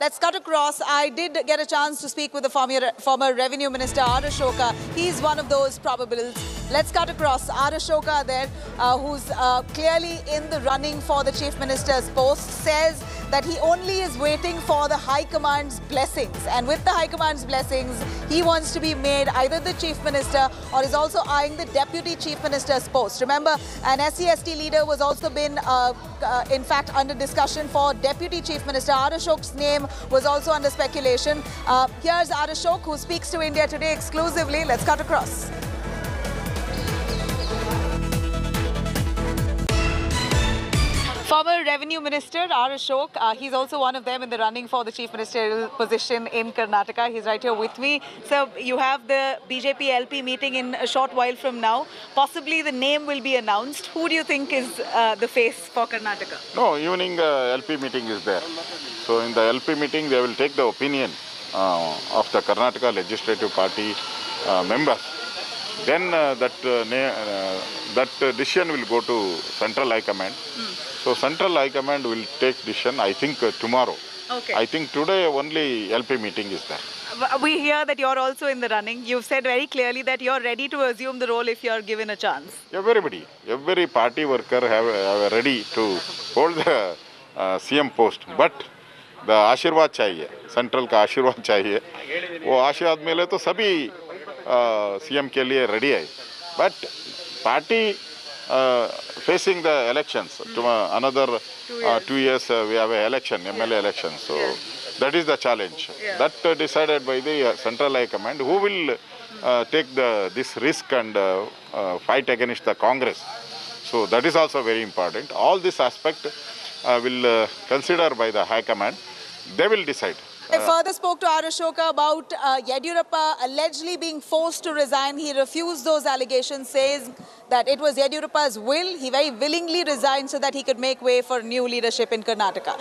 let's cut across. I did get a chance to speak with the former, former Revenue Minister R. Ashoka. He's one of those probables. Let's cut across. R. Ashoka there, uh, who's uh, clearly in the running for the Chief Minister's post, says that he only is waiting for the High Command's blessings. And with the High Command's blessings, he wants to be made either the Chief Minister or is also eyeing the Deputy Chief Minister's post. Remember, an SCST leader was also been, uh, uh, in fact, under discussion for Deputy Chief Minister. R. Ashok's name was also under speculation. Uh, here's R. Ashok, who speaks to India today exclusively. Let's cut across. Former Revenue Minister R. Ashok, uh, he's also one of them in the running for the Chief Ministerial position in Karnataka. He's right here with me. So you have the BJP LP meeting in a short while from now. Possibly the name will be announced. Who do you think is uh, the face for Karnataka? No, evening uh, LP meeting is there. So in the LP meeting, they will take the opinion uh, of the Karnataka Legislative Party uh, members Then uh, that uh, na- uh, that uh, decision will go to Central High Command. So Central High Command will take decision. I think uh, tomorrow. Okay. I think today only LP meeting is there. We hear that you're also in the running. You've said very clearly that you're ready to assume the role if you're given a chance. Everybody, every party worker have, have ready to hold the uh, CM post. But the आशीर्वाद चाहिए central का आशीर्वाद चाहिए वो आशीर्वाद मिले तो सभी सीएम के लिए रेडी है but party facing the elections to uh, another uh, two years uh, we have a election mla election so that is the challenge Yeah. that uh, decided by the uh, central high command who will uh, take the this risk and uh, uh, fight against the congress so that is also very important all this aspect uh, will uh, consider by the high command they will decide I further spoke to R. Ashoka about uh, Yediyurappa allegedly being forced to resign. He refused those allegations, says that it was Yediyurappa's will. He very willingly resigned so that he could make way for new leadership in Karnataka.